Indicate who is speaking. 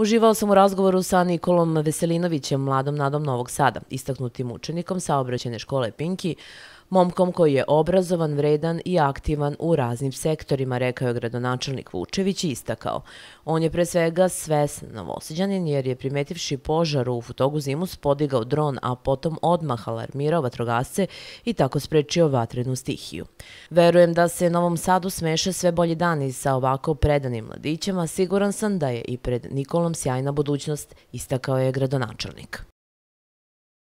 Speaker 1: Uživao sam u razgovoru sa Nikolom Veselinovićem, mladom nadom Novog Sada, istaknutim učenikom saobraćene škole Pinki, momkom koji je obrazovan, vredan i aktivan u raznim sektorima, rekao je gradonačelnik Vučević i istakao. On je pre svega svesn novosiđanin jer je primetivši požar u Futogu Zimus podigao dron, a potom odmah alarmirao vatrogasce i tako sprečio vatrenu stihiju. Verujem da se Novom Sadu smeše sve bolji dani sa ovako predanim mladićama, siguran sam da je i pred Nikolom sjajna budućnost, istakao je gradonačelnik.